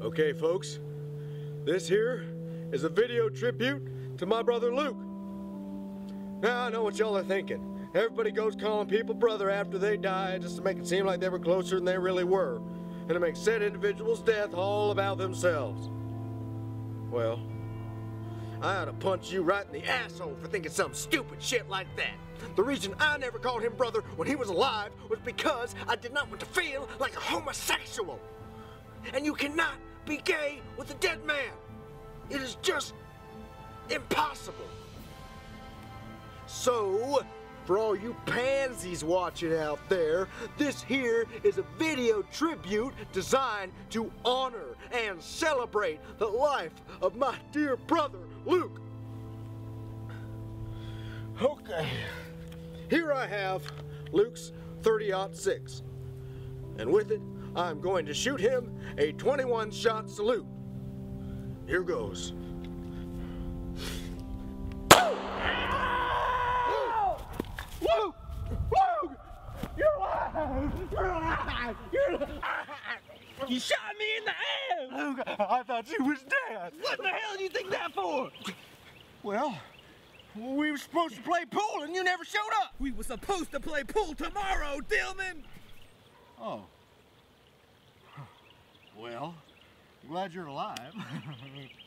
Okay, folks, this here is a video tribute to my brother Luke. Now, I know what y'all are thinking. Everybody goes calling people brother after they die just to make it seem like they were closer than they really were, and to make said individual's death all about themselves. Well, I ought to punch you right in the asshole for thinking some stupid shit like that. The reason I never called him brother when he was alive was because I did not want to feel like a homosexual. And you cannot be gay with a dead man. It is just impossible. So, for all you pansies watching out there, this here is a video tribute designed to honor and celebrate the life of my dear brother, Luke. Okay, here I have Luke's 30 6, and with it, I'm going to shoot him a 21 shot salute. Here goes. Luke! Luke! You're alive! You're alive! You're alive! You shot me in the ass! Luke, I thought you was dead. What the hell do you think that for? Well, we were supposed to play pool and you never showed up. We were supposed to play pool tomorrow, Dillman! Oh. Well, glad you're alive.